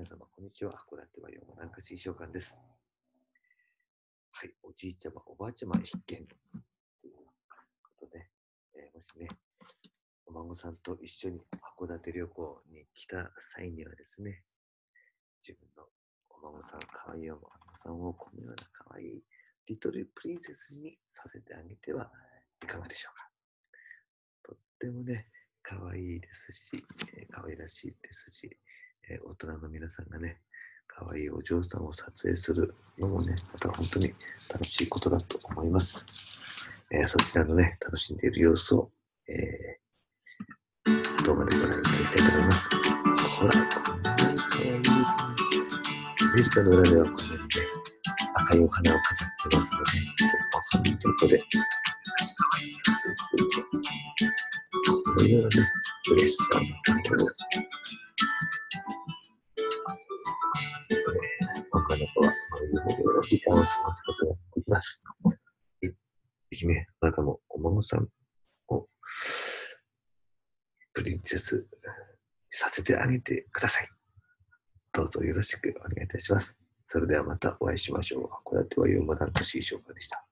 皆様、こんにちは。函館はよもなんか新召喚です。はい、おじいちゃま、おばあちゃま必見ということで、えーもしね、お孫さんと一緒に函館旅行に来た際にはですね、自分のお孫さん、可愛いいお孫さんをこのような可愛いいリトルプリンセスにさせてあげてはいかがでしょうか。とってもね、可愛いいですし、えー可愛らしいですし、えー大人の皆さんがね、可愛いお嬢さんを撮影するのもね、また本当に楽しいことだと思います。えーそちらのね、楽しんでいる様子を、えー動画でご覧いただきたいと思います。ほら、こんなに可愛いですね。ミュージカルの裏ではこのようにね、赤いお花を飾ってますので、ちょっとファンということで、可愛い撮影していると、このようなね、嬉しさの感動をとはいう夢の時間を過ごすことができます。い愛媛、あなたもお孫さんをプリンセスさせてあげてください。どうぞよろしくお願いいたします。それではまたお会いしましょう。これはよもなんかしい紹介でした。